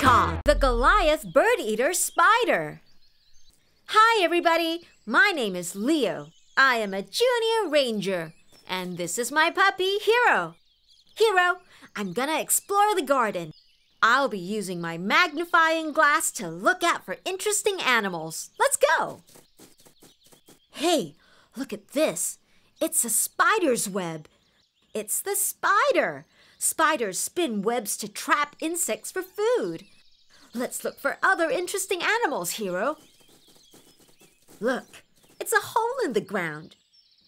The Goliath Bird Eater Spider. Hi, everybody. My name is Leo. I am a junior ranger, and this is my puppy, Hero. Hero, I'm gonna explore the garden. I'll be using my magnifying glass to look out for interesting animals. Let's go. Hey, look at this. It's a spider's web. It's the spider. Spiders spin webs to trap insects for food. Let's look for other interesting animals, Hero. Look, it's a hole in the ground.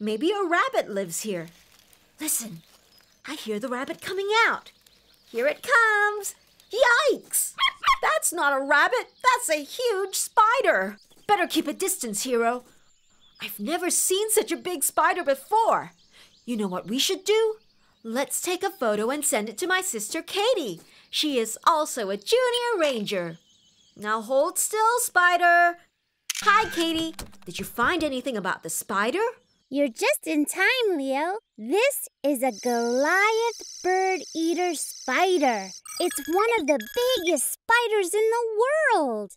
Maybe a rabbit lives here. Listen, I hear the rabbit coming out. Here it comes. Yikes! That's not a rabbit, that's a huge spider. Better keep a distance, Hero. I've never seen such a big spider before. You know what we should do? Let's take a photo and send it to my sister Katie. She is also a junior ranger. Now hold still, spider. Hi, Katie. Did you find anything about the spider? You're just in time, Leo. This is a Goliath bird eater spider. It's one of the biggest spiders in the world.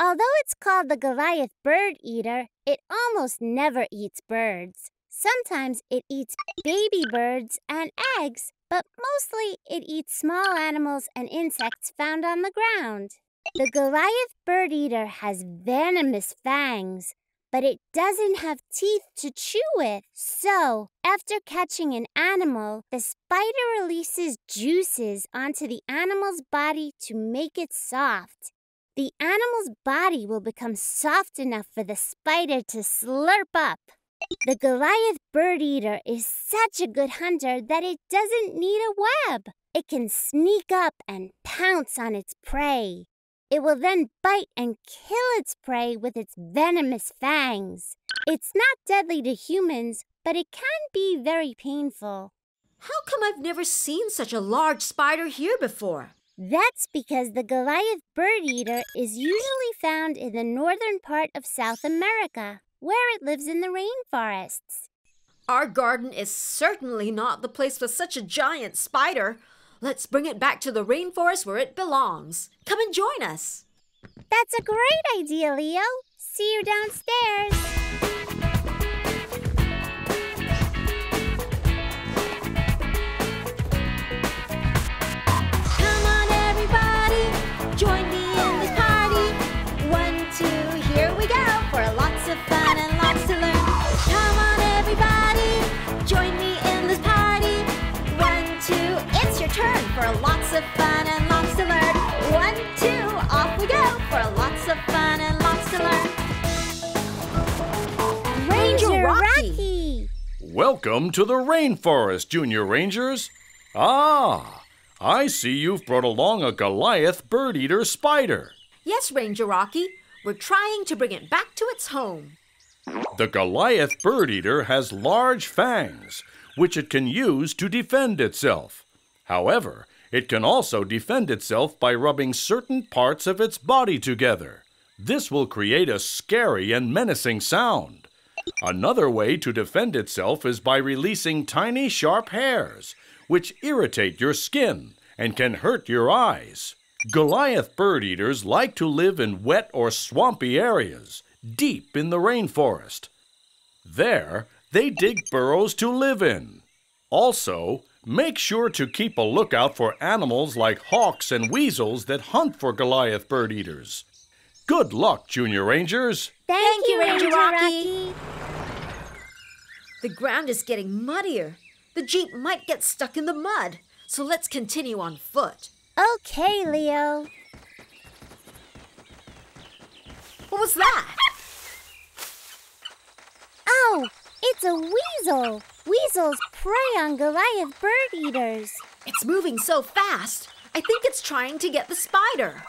Although it's called the Goliath bird eater, it almost never eats birds. Sometimes it eats baby birds and eggs, but mostly it eats small animals and insects found on the ground. The Goliath bird eater has venomous fangs, but it doesn't have teeth to chew with. So, after catching an animal, the spider releases juices onto the animal's body to make it soft. The animal's body will become soft enough for the spider to slurp up. The Goliath bird eater is such a good hunter that it doesn't need a web. It can sneak up and pounce on its prey. It will then bite and kill its prey with its venomous fangs. It's not deadly to humans, but it can be very painful. How come I've never seen such a large spider here before? That's because the Goliath bird eater is usually found in the northern part of South America, where it lives in the rainforests. Our garden is certainly not the place for such a giant spider. Let's bring it back to the rainforest where it belongs. Come and join us. That's a great idea, Leo. See you downstairs. Welcome to the rainforest, Junior Rangers. Ah, I see you've brought along a Goliath bird eater spider. Yes, Ranger Rocky, we're trying to bring it back to its home. The Goliath bird eater has large fangs, which it can use to defend itself. However, it can also defend itself by rubbing certain parts of its body together. This will create a scary and menacing sound. Another way to defend itself is by releasing tiny sharp hairs, which irritate your skin and can hurt your eyes. Goliath bird eaters like to live in wet or swampy areas, deep in the rainforest. There, they dig burrows to live in. Also, make sure to keep a lookout for animals like hawks and weasels that hunt for Goliath bird eaters. Good luck, Junior Rangers! Thank, you, Ranger Rocky. Rocky. The ground is getting muddier. The Jeep might get stuck in the mud, so let's continue on foot. Okay, Leo. What was that? Oh, it's a weasel. Weasels prey on Goliath bird eaters. It's moving so fast. I think it's trying to get the spider.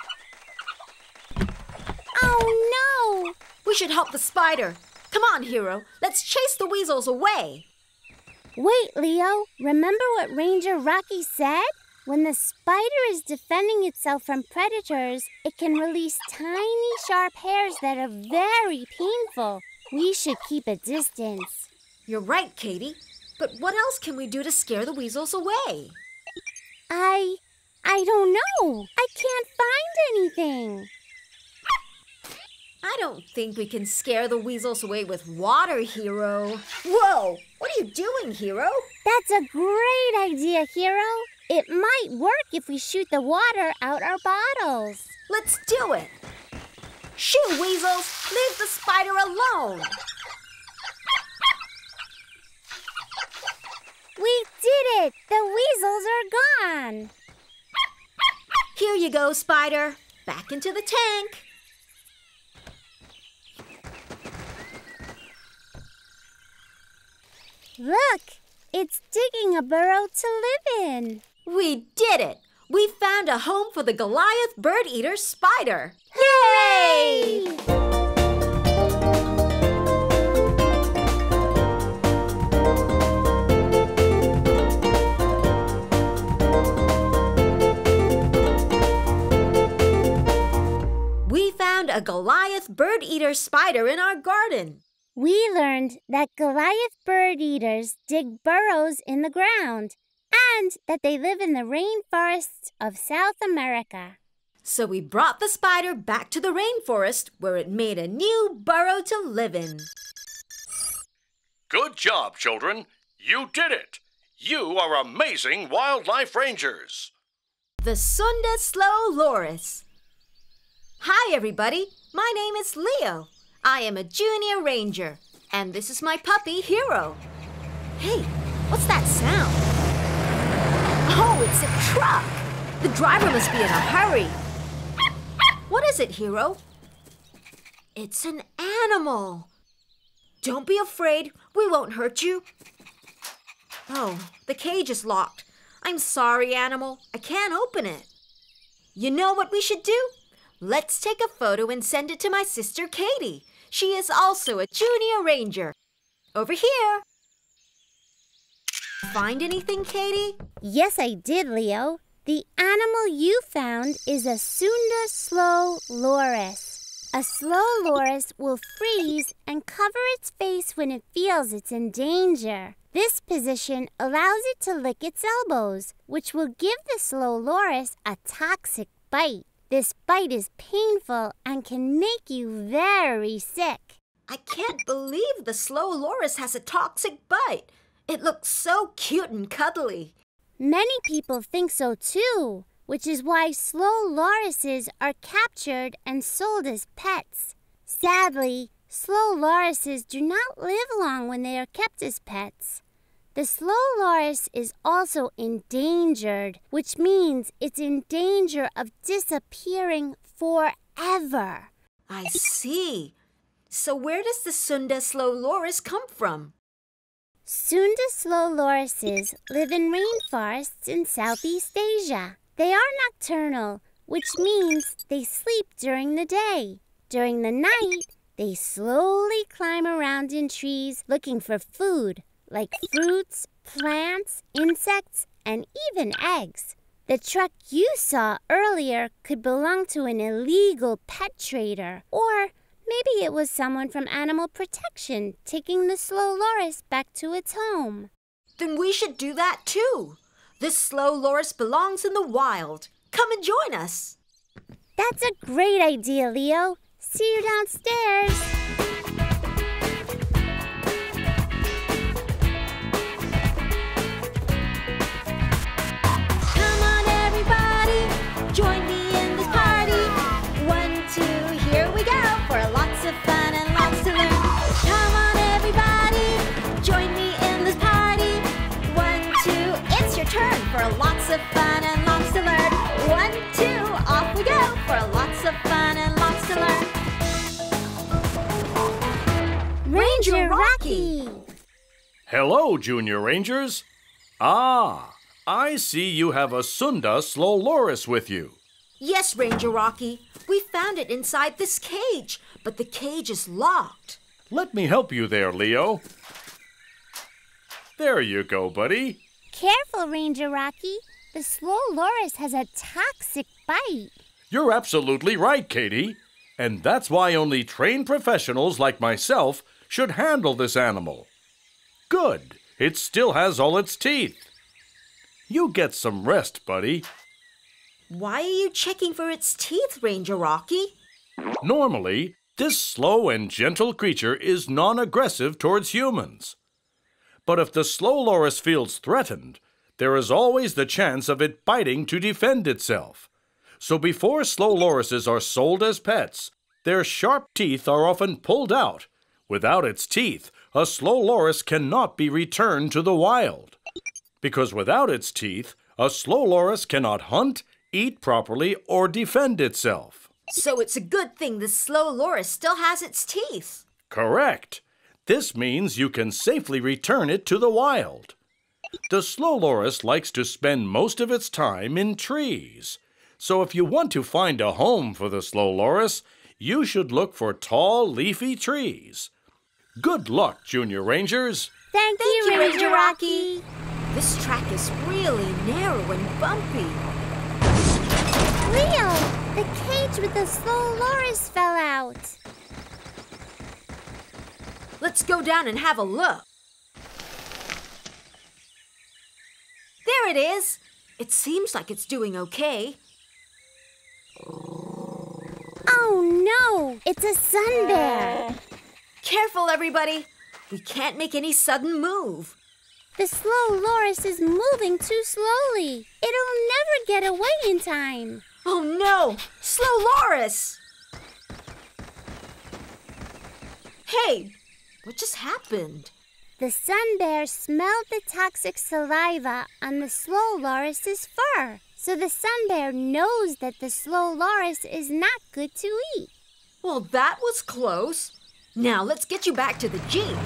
Oh no! We should help the spider. Come on, Hero. Let's chase the weasels away. Wait, Leo. Remember what Ranger Rocky said? When the spider is defending itself from predators, it can release tiny sharp hairs that are very painful. We should keep a distance. You're right, Katie. But what else can we do to scare the weasels away? I. I don't know. I can't find anything. I don't think we can scare the weasels away with water, Hero. Whoa! What are you doing, Hero? That's a great idea, Hero. It might work if we shoot the water out our bottles. Let's do it. Shoo, weasels! Leave the spider alone! We did it! The weasels are gone! Here you go, spider. Back into the tank. Look! It's digging a burrow to live in. We did it! We found a home for the Goliath bird eater spider. Hooray! We found a Goliath bird eater spider in our garden. We learned that Goliath bird eaters dig burrows in the ground and that they live in the rainforests of South America. So we brought the spider back to the rainforest where it made a new burrow to live in. Good job, children. You did it. You are amazing wildlife rangers. The Sunda Slow Loris. Hi, everybody. My name is Leo. I am a junior ranger, and this is my puppy, Hero. Hey, what's that sound? Oh, it's a truck. The driver must be in a hurry. What is it, Hero? It's an animal. Don't be afraid. We won't hurt you. Oh, the cage is locked. I'm sorry, animal. I can't open it. You know what we should do? Let's take a photo and send it to my sister Katie. She is also a junior ranger. Over here. Find anything, Katie? Yes, I did, Leo. The animal you found is a Sunda slow loris. A slow loris will freeze and cover its face when it feels it's in danger. This position allows it to lick its elbows, which will give the slow loris a toxic bite. This bite is painful and can make you very sick. I can't believe the slow loris has a toxic bite. It looks so cute and cuddly. Many people think so too, which is why slow lorises are captured and sold as pets. Sadly, slow lorises do not live long when they are kept as pets. The slow loris is also endangered, which means it's in danger of disappearing forever. I see. So where does the Sunda slow loris come from? Sunda slow lorises live in rainforests in Southeast Asia. They are nocturnal, which means they sleep during the day. During the night, they slowly climb around in trees looking for food, like fruits, plants, insects, and even eggs. The truck you saw earlier could belong to an illegal pet trader, or maybe it was someone from animal protection taking the slow loris back to its home. Then we should do that too. This slow loris belongs in the wild. Come and join us. That's a great idea, Leo. See you downstairs. Of fun and lots to learn. One, two, off we go for lots of fun and lots to learn. Ranger Rocky. Hello, Junior Rangers. Ah, I see you have a Sunda Slow Loris with you. Yes, Ranger Rocky. We found it inside this cage, but the cage is locked. Let me help you there, Leo. There you go, buddy. Careful, Ranger Rocky. The slow loris has a toxic bite. You're absolutely right, Katie. And that's why only trained professionals like myself should handle this animal. Good. It still has all its teeth. You get some rest, buddy. Why are you checking for its teeth, Ranger Rocky? Normally, this slow and gentle creature is non aggressive towards humans. But if the slow loris feels threatened, there is always the chance of it biting to defend itself. So before slow lorises are sold as pets, their sharp teeth are often pulled out. Without its teeth, a slow loris cannot be returned to the wild. Because without its teeth, a slow loris cannot hunt, eat properly, or defend itself. So it's a good thing the slow loris still has its teeth. Correct. This means you can safely return it to the wild. The slow loris likes to spend most of its time in trees. So if you want to find a home for the slow loris, you should look for tall, leafy trees. Good luck, Junior Rangers. Thank, Thank you, you, Ranger Ranger Rocky. Rocky. This track is really narrow and bumpy. Leo, the cage with the slow loris fell out. Let's go down and have a look. It is. It seems like it's doing okay. Oh no, it's a sun bear. Careful, everybody. We can't make any sudden move. The slow loris is moving too slowly. It'll never get away in time. Oh no! Slow Loris! Hey, what just happened? The sun bear smelled the toxic saliva on the slow loris's fur. So the sun bear knows that the slow loris is not good to eat. Well, that was close. Now let's get you back to the Jeep.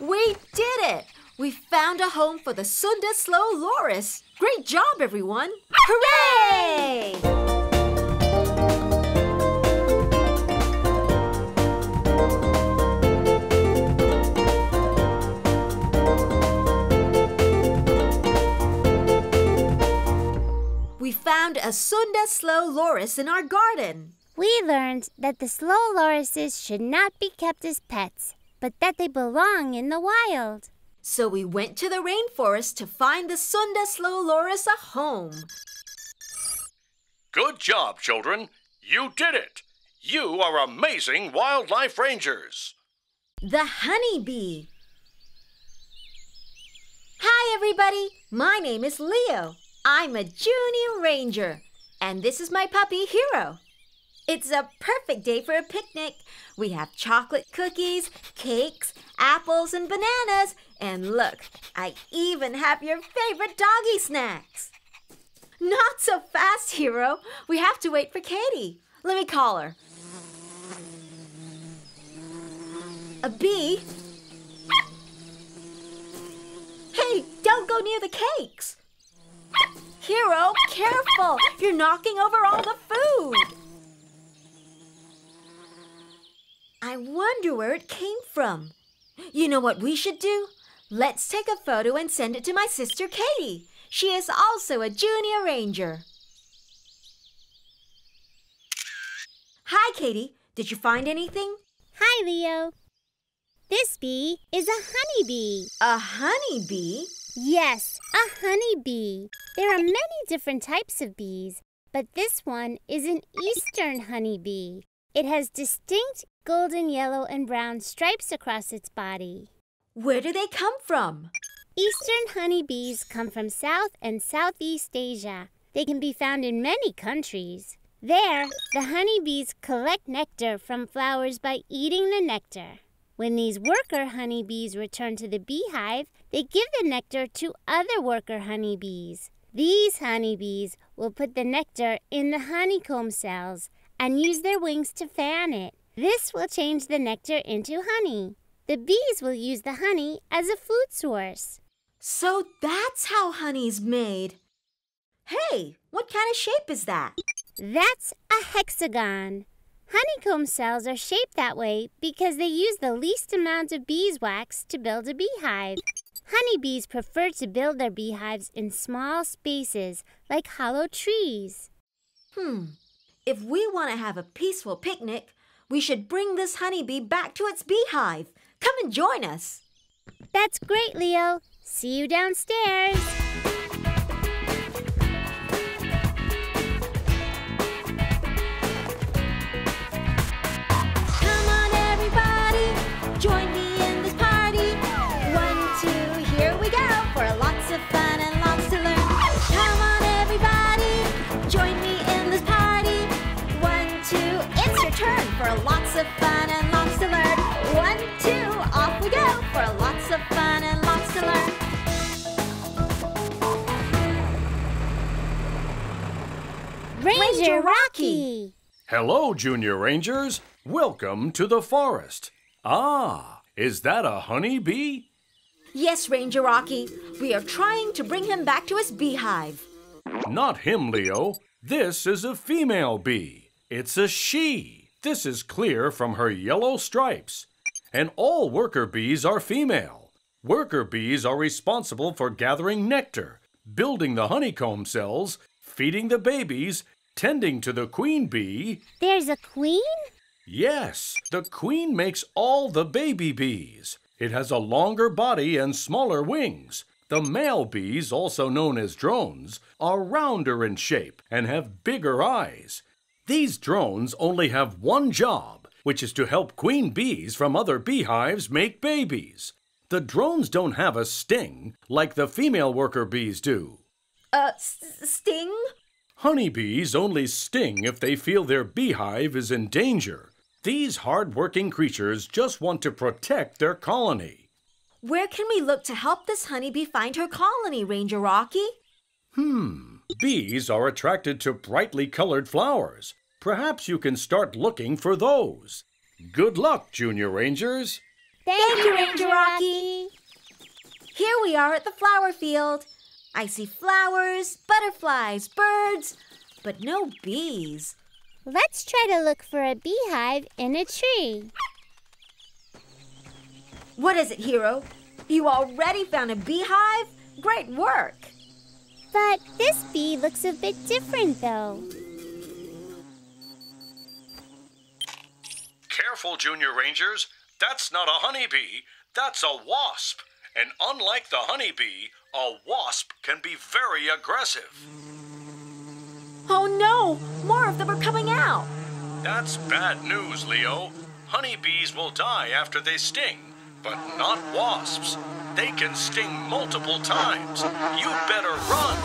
We did it! We found a home for the Sunda Slow Loris. Great job, everyone! Hooray! We found a Sunda Slow Loris in our garden. We learned that the slow lorises should not be kept as pets, but that they belong in the wild. So we went to the rainforest to find the Sunda Slow Loris a home. Good job, children. You did it. You are amazing wildlife rangers. The honeybee. Hi, everybody. My name is Leo. I'm a junior ranger, and this is my puppy, Hero. It's a perfect day for a picnic. We have chocolate cookies, cakes, apples, and bananas. And look, I even have your favorite doggy snacks. Not so fast, Hero. We have to wait for Katie. Let me call her. A bee? Hey, don't go near the cakes. Hero, careful! You're knocking over all the food. I wonder where it came from. You know what we should do? Let's take a photo and send it to my sister Katie. She is also a junior ranger. Hi, Katie. Did you find anything? Hi, Leo. This bee is a honeybee. A honeybee? Yes, a honeybee. There are many different types of bees, but this one is an eastern honeybee. It has distinct golden yellow and brown stripes across its body. Where do they come from? Eastern honeybees come from South and Southeast Asia. They can be found in many countries. There, the honeybees collect nectar from flowers by eating the nectar. When these worker honeybees return to the beehive, they give the nectar to other worker honeybees. These honeybees will put the nectar in the honeycomb cells and use their wings to fan it. This will change the nectar into honey. The bees will use the honey as a food source. So that's how honey's made. Hey, what kind of shape is that? That's a hexagon. Honeycomb cells are shaped that way because they use the least amount of beeswax to build a beehive. Honeybees prefer to build their beehives in small spaces, like hollow trees. Hmm. If we want to have a peaceful picnic, we should bring this honeybee back to its beehive. Come and join us. That's great, Leo. See you downstairs. Ranger Rocky. Hello, Junior Rangers. Welcome to the forest. Ah, is that a honeybee? Yes, Ranger Rocky, we are trying to bring him back to his beehive. Not him, Leo. This is a female bee. It's a she. This is clear from her yellow stripes. And all worker bees are female. Worker bees are responsible for gathering nectar, building the honeycomb cells, feeding the babies, tending to the queen bee. There's a queen? Yes, the queen makes all the baby bees. It has a longer body and smaller wings. The male bees, also known as drones, are rounder in shape and have bigger eyes. These drones only have one job, which is to help queen bees from other beehives make babies. The drones don't have a sting like the female worker bees do. Uh, Sting? Honeybees only sting if they feel their beehive is in danger. These hard-working creatures just want to protect their colony. Where can we look to help this honeybee find her colony, Ranger Rocky? Hmm. Bees are attracted to brightly colored flowers. Perhaps you can start looking for those. Good luck, Junior Rangers. Thank, you, Ranger Rocky. Here we are at the flower field. I see flowers, butterflies, birds, but no bees. Let's try to look for a beehive in a tree. What is it, Hero? You already found a beehive? Great work! But this bee looks a bit different, though. Careful, Junior Rangers. That's not a honeybee. That's a wasp. And unlike the honeybee, a wasp can be very aggressive. Oh no! More of them are coming out! That's bad news, Leo. Honeybees will die after they sting, but not wasps. They can sting multiple times. You better run.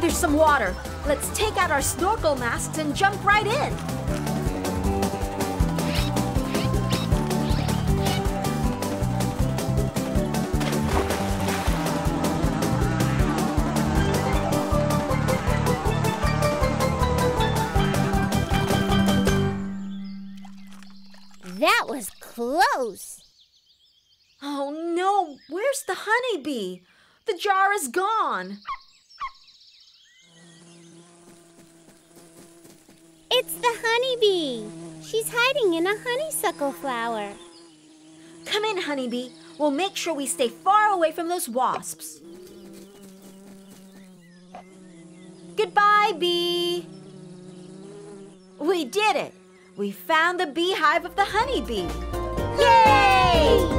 There's some water. Let's take out our snorkel masks and jump right in. Honeybee? The jar is gone. It's the honeybee. She's hiding in a honeysuckle flower. Come in, honeybee. We'll make sure we stay far away from those wasps. Goodbye, bee. We did it. We found the beehive of the honeybee. Yay!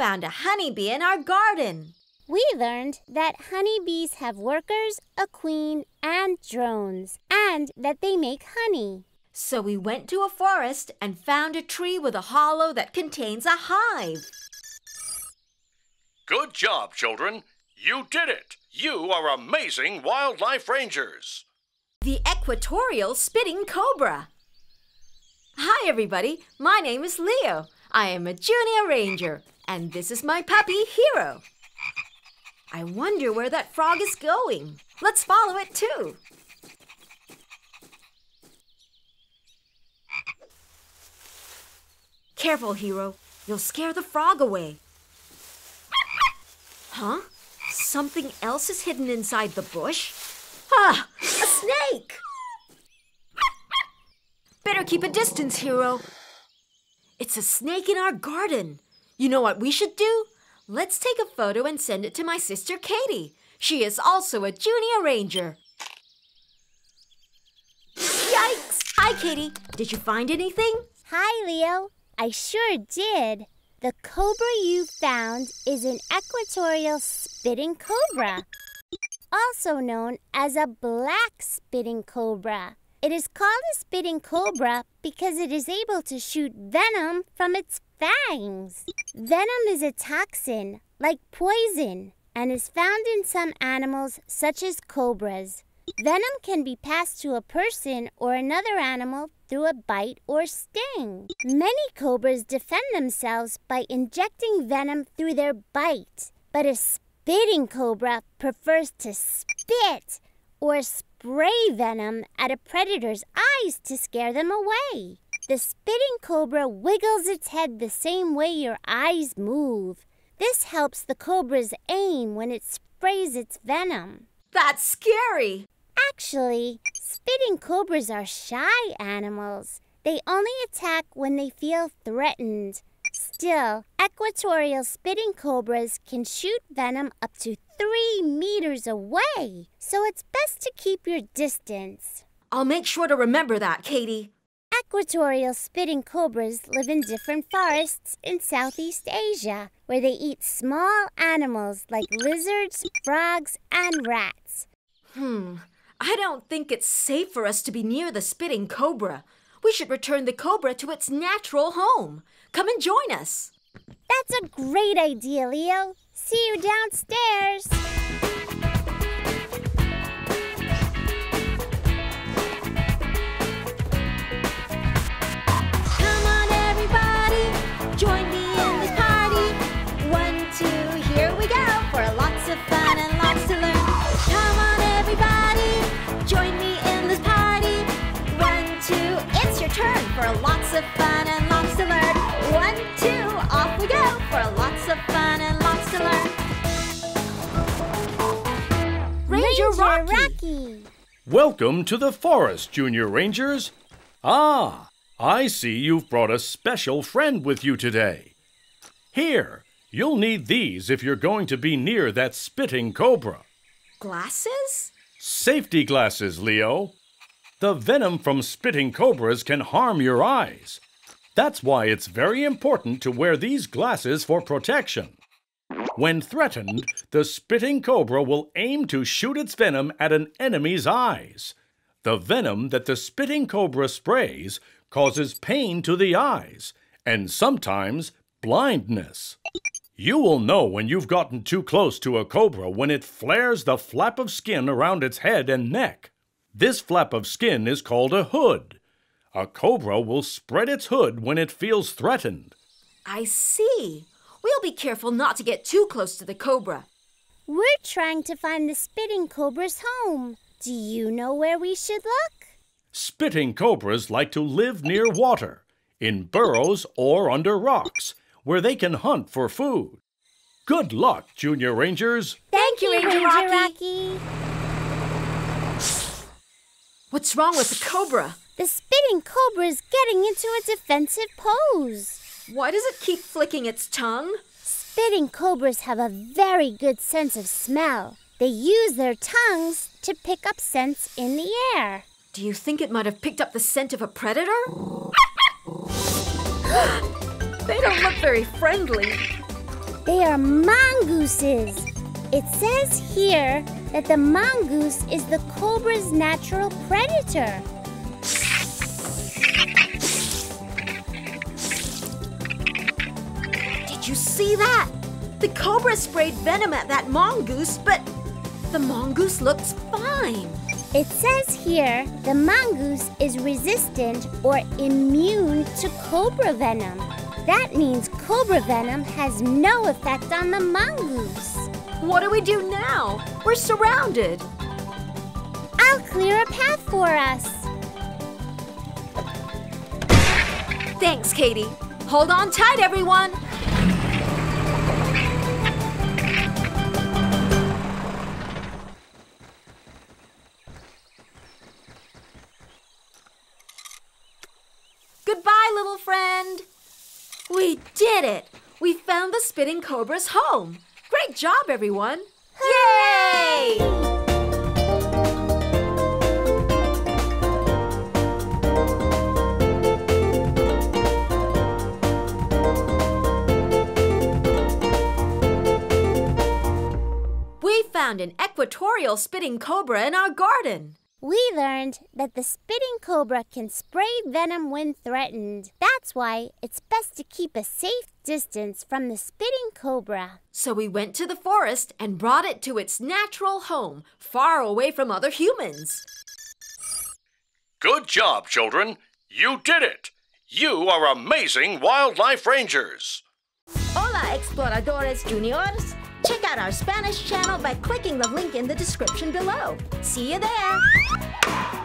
Found a honeybee in our garden. We learned that honeybees have workers, a queen, and drones, and that they make honey. So we went to a forest and found a tree with a hollow that contains a hive. Good job, children. You did it. You are amazing wildlife rangers. The equatorial spitting cobra. Hi, everybody. My name is Leo. I am a junior ranger, and this is my puppy, Hero. I wonder where that frog is going. Let's follow it, too. Careful, Hero. You'll scare the frog away. Huh? Something else is hidden inside the bush? Ah, a snake! Better keep a distance, Hero. It's a snake in our garden. You know what we should do? Let's take a photo and send it to my sister Katie. She is also a junior ranger. Yikes! Hi, Katie. Did you find anything? Hi, Leo. I sure did. The cobra you found is an equatorial spitting cobra, also known as a black spitting cobra. It is called a spitting cobra because it is able to shoot venom from its fangs. Venom is a toxin, like poison, and is found in some animals such as cobras. Venom can be passed to a person or another animal through a bite or sting. Many cobras defend themselves by injecting venom through their bite, but a spitting cobra prefers to spit or spray venom at a predator's eyes to scare them away. The spitting cobra wiggles its head the same way your eyes move. This helps the cobra's aim when it sprays its venom. That's scary. Actually, spitting cobras are shy animals. They only attack when they feel threatened. Still, equatorial spitting cobras can shoot venom up to three meters away, so it's best to keep your distance. I'll make sure to remember that, Katie. Equatorial spitting cobras live in different forests in Southeast Asia, where they eat small animals like lizards, frogs, and rats. Hmm, I don't think it's safe for us to be near the spitting cobra. We should return the cobra to its natural home. Come and join us. That's a great idea, Leo. See you downstairs. Welcome to the forest, Junior Rangers. Ah, I see you've brought a special friend with you today. Here, you'll need these if you're going to be near that spitting cobra. Glasses? Safety glasses, Leo. The venom from spitting cobras can harm your eyes. That's why it's very important to wear these glasses for protection. When threatened, the spitting cobra will aim to shoot its venom at an enemy's eyes. The venom that the spitting cobra sprays causes pain to the eyes and sometimes blindness. You will know when you've gotten too close to a cobra when it flares the flap of skin around its head and neck. This flap of skin is called a hood. A cobra will spread its hood when it feels threatened. I see. We'll be careful not to get too close to the cobra. We're trying to find the spitting cobra's home. Do you know where we should look? Spitting cobras like to live near water, in burrows or under rocks, where they can hunt for food. Good luck, Junior Rangers! Thank you, Ranger, Rocky. Rocky. What's wrong with the cobra? The spitting cobra is getting into a defensive pose. Why does it keep flicking its tongue? Spitting cobras have a very good sense of smell. They use their tongues to pick up scents in the air. Do you think it might have picked up the scent of a predator? they don't look very friendly. They are mongooses. It says here that the mongoose is the cobra's natural predator. You see that? The cobra sprayed venom at that mongoose, but the mongoose looks fine. It says here the mongoose is resistant or immune to cobra venom. That means cobra venom has no effect on the mongoose. What do we do now? We're surrounded. I'll clear a path for us. Thanks, Katie. Hold on tight, everyone. Did it. We found the spitting cobra's home. Great job, everyone! Yay! We found an equatorial spitting cobra in our garden. We learned that the spitting cobra can spray venom when threatened. That's why it's best to keep a safe distance from the spitting cobra. So we went to the forest and brought it to its natural home, far away from other humans. Good job, children. You did it. You are amazing wildlife rangers. Hola, exploradores juniors! Check out our Spanish channel by clicking the link in the description below. See you there!